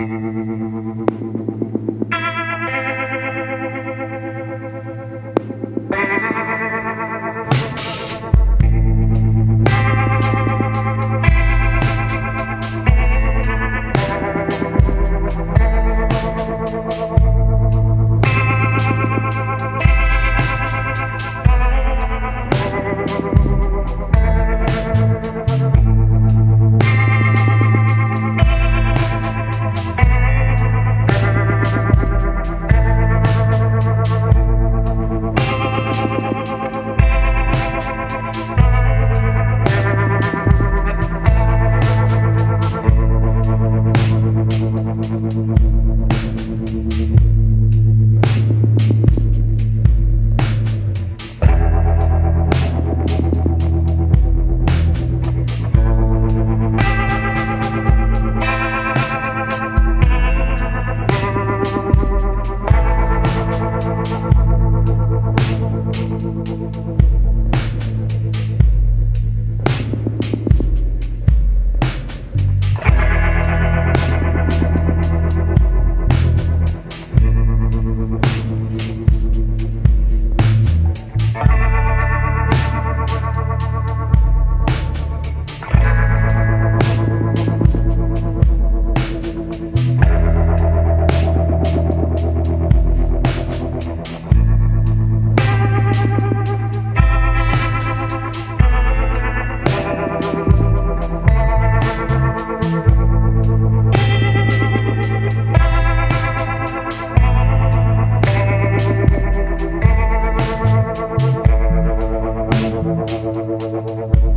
Thank mm-hmm. you. Gracias.